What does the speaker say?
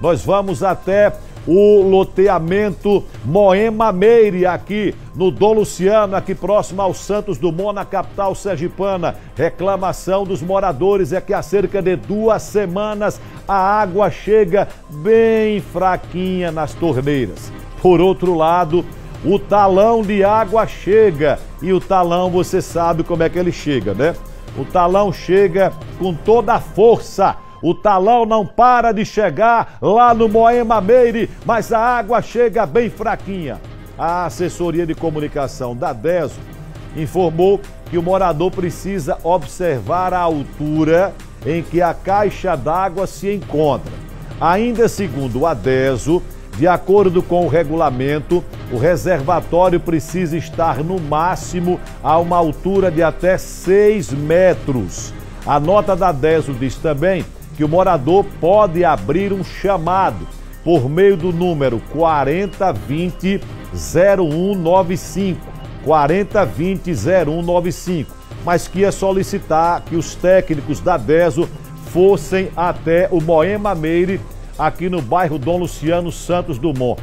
Nós vamos até o loteamento Moema Meire, aqui no Dom Luciano, aqui próximo ao Santos Dumont, na capital sergipana. Reclamação dos moradores é que há cerca de duas semanas a água chega bem fraquinha nas torneiras. Por outro lado, o talão de água chega e o talão você sabe como é que ele chega, né? O talão chega com toda a força o talão não para de chegar lá no Moema Meire, mas a água chega bem fraquinha. A assessoria de comunicação da DESO informou que o morador precisa observar a altura em que a caixa d'água se encontra. Ainda segundo a DESO, de acordo com o regulamento, o reservatório precisa estar no máximo a uma altura de até 6 metros. A nota da DESO diz também que o morador pode abrir um chamado por meio do número 4020 0195. 4020 0195. Mas que ia solicitar que os técnicos da DESO fossem até o Moema Meire, aqui no bairro Dom Luciano Santos Dumont.